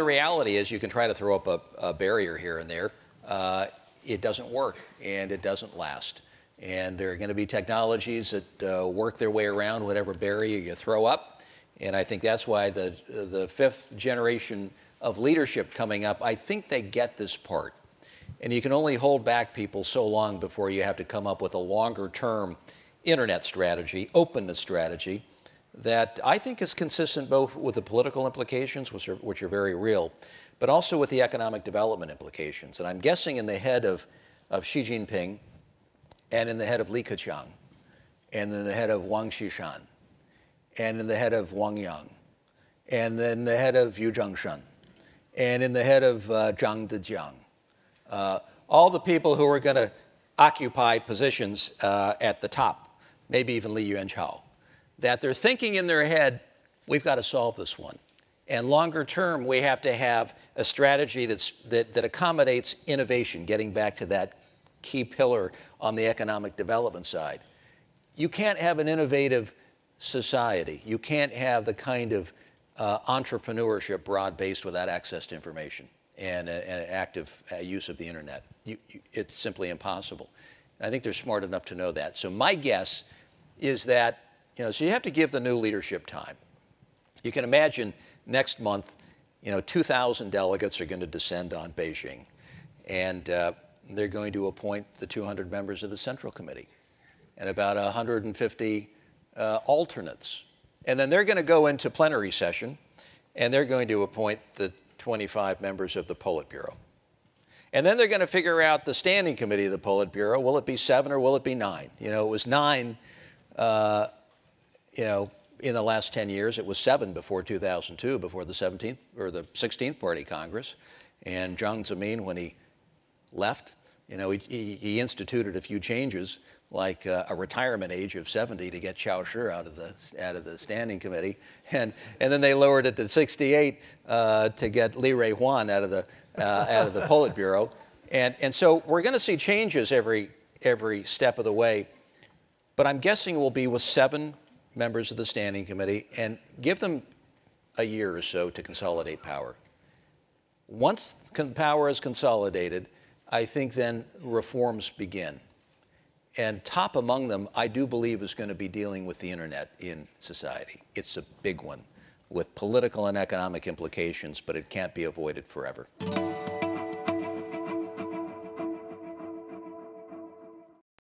the reality is you can try to throw up a, a barrier here and there. Uh, it doesn't work and it doesn't last. And there are going to be technologies that uh, work their way around whatever barrier you throw up. And I think that's why the, the fifth generation of leadership coming up, I think they get this part. And you can only hold back people so long before you have to come up with a longer term internet strategy, openness strategy, that I think is consistent both with the political implications, which are, which are very real, but also with the economic development implications. And I'm guessing in the head of, of Xi Jinping and in the head of Li Keqiang and in the head of Wang Qishan and in the head of Wang Yang and then the head of Yu Zhengsheng and in the head of uh, Zhang Dejiang. Uh, all the people who are going to occupy positions uh, at the top, maybe even Li Yuanchao, that they're thinking in their head, we've got to solve this one. And longer term, we have to have a strategy that's, that, that accommodates innovation, getting back to that key pillar on the economic development side. You can't have an innovative society. You can't have the kind of uh, entrepreneurship broad based without access to information and, uh, active uh, use of the internet. You, you, it's simply impossible. I think they're smart enough to know that. So my guess is that, you know, so you have to give the new leadership time. You can imagine next month, you know, 2,000 delegates are going to descend on Beijing. And uh, they're going to appoint the 200 members of the Central Committee and about 150 uh, alternates. And then they're going to go into plenary session and they're going to appoint the 25 members of the Politburo. And then they're going to figure out the standing committee of the Politburo. Will it be seven or will it be nine? You know, it was nine, uh, you know, in the last 10 years. It was seven before 2002, before the 17th or the 16th Party Congress. And Jiang Zemin, when he left, you know, he, he instituted a few changes, like uh, a retirement age of 70 to get Qiao Shi out of the out of the standing committee, and and then they lowered it to 68 uh, to get Li Ruihuan out of the uh, out of the Politburo, and and so we're going to see changes every every step of the way, but I'm guessing it will be with seven members of the standing committee and give them a year or so to consolidate power. Once power is consolidated I think then reforms begin. And top among them, I do believe, is going to be dealing with the internet in society. It's a big one with political and economic implications, but it can't be avoided forever.